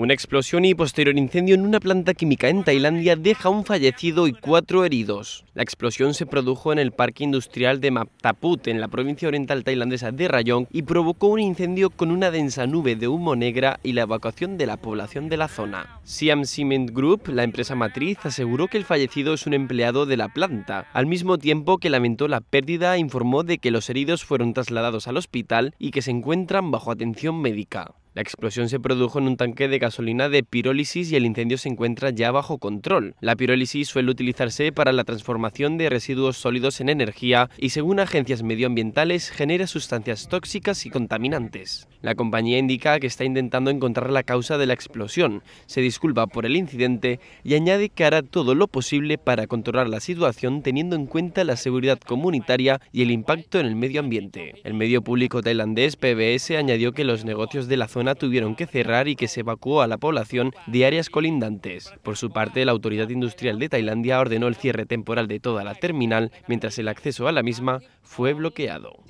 Una explosión y posterior incendio en una planta química en Tailandia deja un fallecido y cuatro heridos. La explosión se produjo en el parque industrial de Maptaput, en la provincia oriental tailandesa de Rayong, y provocó un incendio con una densa nube de humo negra y la evacuación de la población de la zona. Siam Cement Group, la empresa matriz, aseguró que el fallecido es un empleado de la planta, al mismo tiempo que lamentó la pérdida informó de que los heridos fueron trasladados al hospital y que se encuentran bajo atención médica. La explosión se produjo en un tanque de gasolina de pirólisis y el incendio se encuentra ya bajo control. La pirólisis suele utilizarse para la transformación de residuos sólidos en energía y según agencias medioambientales genera sustancias tóxicas y contaminantes. La compañía indica que está intentando encontrar la causa de la explosión, se disculpa por el incidente y añade que hará todo lo posible para controlar la situación teniendo en cuenta la seguridad comunitaria y el impacto en el medio ambiente. El medio público tailandés PBS añadió que los negocios de la zona tuvieron que cerrar y que se evacuó a la población de áreas colindantes. Por su parte, la Autoridad Industrial de Tailandia ordenó el cierre temporal de toda la terminal, mientras el acceso a la misma fue bloqueado.